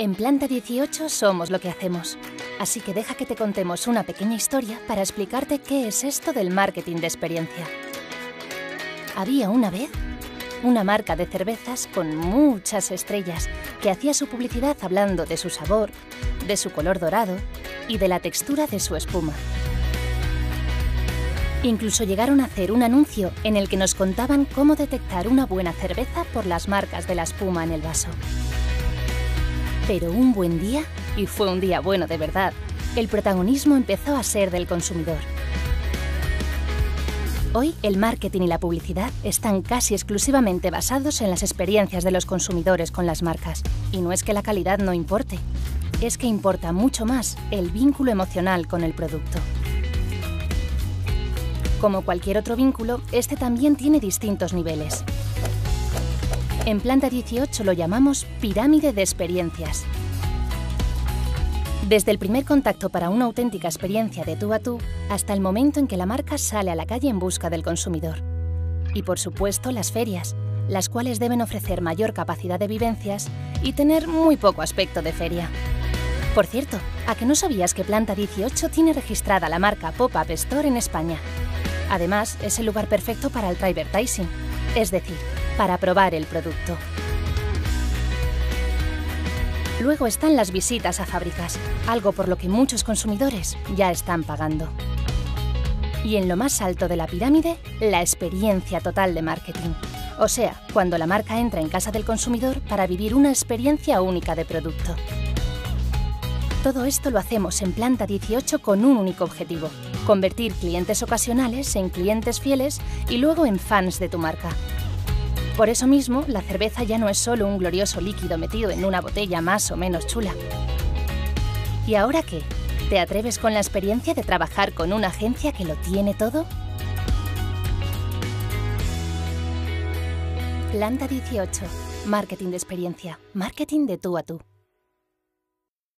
En Planta 18 somos lo que hacemos. Así que deja que te contemos una pequeña historia para explicarte qué es esto del marketing de experiencia. Había una vez una marca de cervezas con muchas estrellas que hacía su publicidad hablando de su sabor, de su color dorado y de la textura de su espuma. Incluso llegaron a hacer un anuncio en el que nos contaban cómo detectar una buena cerveza por las marcas de la espuma en el vaso. Pero un buen día, y fue un día bueno de verdad, el protagonismo empezó a ser del consumidor. Hoy el marketing y la publicidad están casi exclusivamente basados en las experiencias de los consumidores con las marcas. Y no es que la calidad no importe, es que importa mucho más el vínculo emocional con el producto. Como cualquier otro vínculo, este también tiene distintos niveles. En Planta 18 lo llamamos pirámide de experiencias. Desde el primer contacto para una auténtica experiencia de tú a tú hasta el momento en que la marca sale a la calle en busca del consumidor. Y por supuesto las ferias, las cuales deben ofrecer mayor capacidad de vivencias y tener muy poco aspecto de feria. Por cierto, ¿a que no sabías que Planta 18 tiene registrada la marca Pop-Up Store en España? Además, es el lugar perfecto para el advertising, es decir, para probar el producto. Luego están las visitas a fábricas, algo por lo que muchos consumidores ya están pagando. Y en lo más alto de la pirámide, la experiencia total de marketing. O sea, cuando la marca entra en casa del consumidor para vivir una experiencia única de producto. Todo esto lo hacemos en Planta 18 con un único objetivo, convertir clientes ocasionales en clientes fieles y luego en fans de tu marca, por eso mismo, la cerveza ya no es solo un glorioso líquido metido en una botella más o menos chula. ¿Y ahora qué? ¿Te atreves con la experiencia de trabajar con una agencia que lo tiene todo? Planta 18. Marketing de experiencia. Marketing de tú a tú.